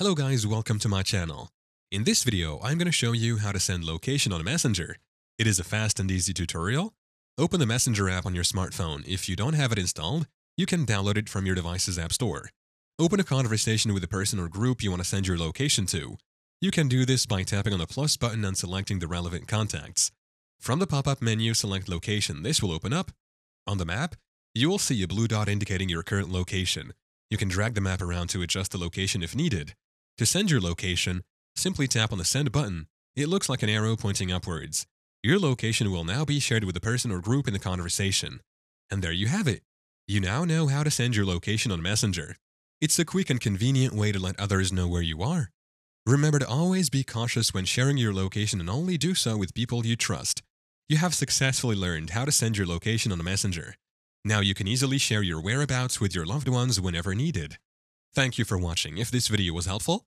Hello guys, welcome to my channel. In this video, I'm going to show you how to send location on a Messenger. It is a fast and easy tutorial. Open the Messenger app on your smartphone. If you don't have it installed, you can download it from your device's app store. Open a conversation with the person or group you want to send your location to. You can do this by tapping on the plus button and selecting the relevant contacts. From the pop-up menu, select Location. This will open up. On the map, you will see a blue dot indicating your current location. You can drag the map around to adjust the location if needed. To send your location, simply tap on the Send button. It looks like an arrow pointing upwards. Your location will now be shared with the person or group in the conversation. And there you have it. You now know how to send your location on Messenger. It's a quick and convenient way to let others know where you are. Remember to always be cautious when sharing your location and only do so with people you trust. You have successfully learned how to send your location on messenger. Now you can easily share your whereabouts with your loved ones whenever needed. Thank you for watching. If this video was helpful,